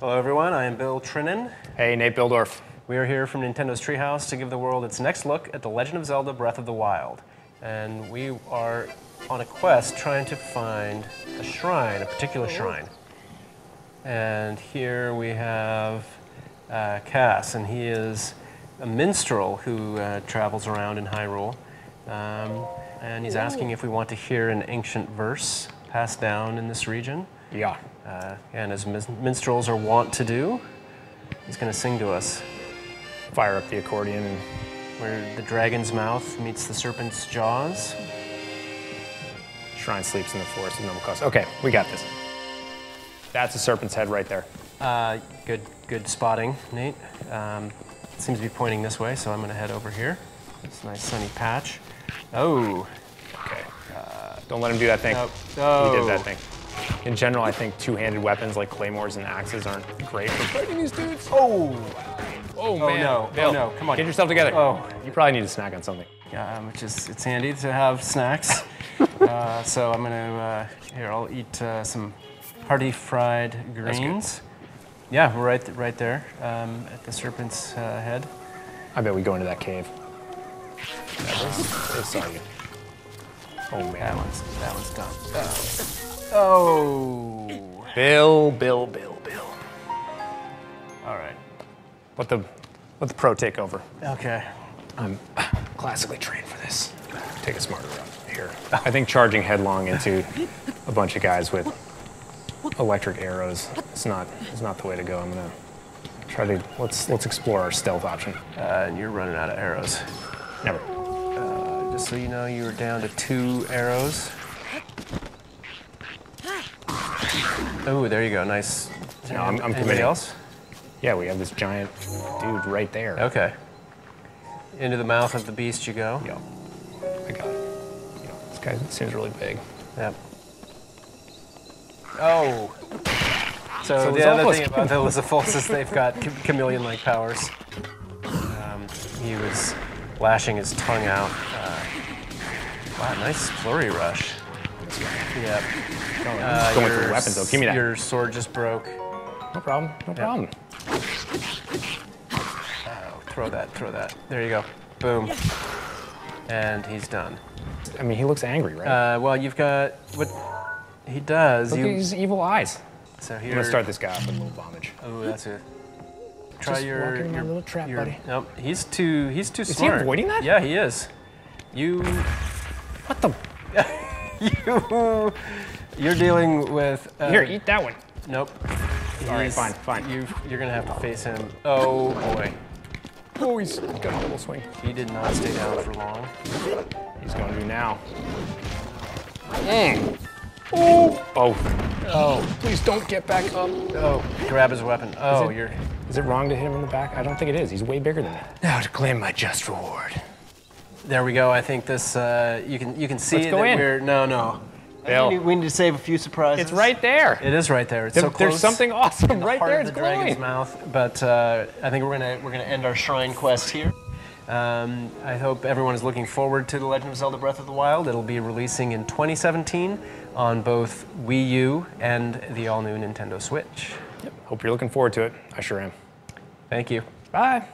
Hello, everyone. I am Bill Trinen. Hey, Nate Bihldorff. We are here from Nintendo's Treehouse to give the world its next look at The Legend of Zelda Breath of the Wild. And we are on a quest trying to find a shrine, a particular shrine. And here we have uh, Kass, and he is a minstrel who uh, travels around in Hyrule. Um, and he's asking if we want to hear an ancient verse passed down in this region. Yeah. Uh, and as min- minstrels are wont to do, he's going to sing to us Fire up the accordion and where the dragon's mouth meets the serpent's jaws. shrine sleeps in the forest of noble cause. Okay, we got this. That's a serpent's head right there. Uh, good, good spotting, Nate. Um, it seems to be pointing this way, so I'm going to head over here. It's a nice sunny patch. Oh, Okay. Don't let him do that thing. Nope. He Oh. did that thing. In general, I think two-handed weapons like claymores and axes aren't great for fighting these dudes. oh, Oh, man. no. Oh, no. Come on. Get yourself together. Oh. You probably need a snack on something. yeah, which is it's handy to have snacks. uh, so I'm going to uh, here. I'll eat uh, some hearty fried good. greens. Yeah, we're right, right there um, at the serpent's uh, head. I bet we go into that cave. Yeah, they, they saw you. Oh, That man. one's that one's done. Oh. Bill, Bill, Bill, Bill. All right. Let the, let the pro take over. Okay. I'm classically trained for this. Take a smarter route here. I think charging headlong into a bunch of guys with electric arrows is not is not the way to go. I'm gonna try to let's let's explore our stealth option. Uh, and you're running out of arrows. Never. Just so you know, you were down to two arrows. Oh, there you go. Nice. No, I'm, I'm Anybody committing. else? Yeah, we have this giant dude right there. Okay. Into the mouth of the beast you go. Yo, I got it. Yo, this guy seems really big. Yep. Oh. So, So the other thing about the Lizalfos is they've got ch- chameleon-like powers. Um, he was lashing his tongue out. Uh, wow, nice flurry rush. Yep. Uh, Going for your the weapons though. Give me that. Your sword just broke. No problem. No problem. Oh, throw that, throw that. There you go. Boom. And he's done. I mean, he looks angry, right? Uh, well, you've got what he does. Look you, at his evil eyes. so here. I'm gonna start this guy off with a little bombage. Oh, that's it. Try Just your, walking in your little trap, your- buddy. Nope, he's too he's too he smart. avoiding that? Yeah, he is. You What the? you you're dealing with. Uh, Here, eat that one. Nope. All right, fine, fine. You you're gonna have to face him. Oh boy, Oh, he's got a little swing. he did not stay down for long. He's going to now. Mm. Oh, oh, oh! Please don't get back up. Oh, grab his weapon. Oh, it- you're. Is it wrong to hit him in the back? I don't think it is. He's way bigger than me. Now to claim my just reward. There we go. I think this. Uh, you can you can see Let's go that in. we're no no. Bill, We need, we need to save a few surprises. it's right there. It is right there. It's There- so close. there's something awesome in the right heart there. of It's the dragon's glowing. mouth. But uh, I think we're gonna we're gonna end our shrine quest here. Um, I hope everyone is looking forward to The Legend of Zelda: Breath of the Wild. It'll be releasing in 2017 on both Wii U and the all-new Nintendo Switch. Yep. Hope you're looking forward to it. I sure am. Thank you. Bye.